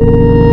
you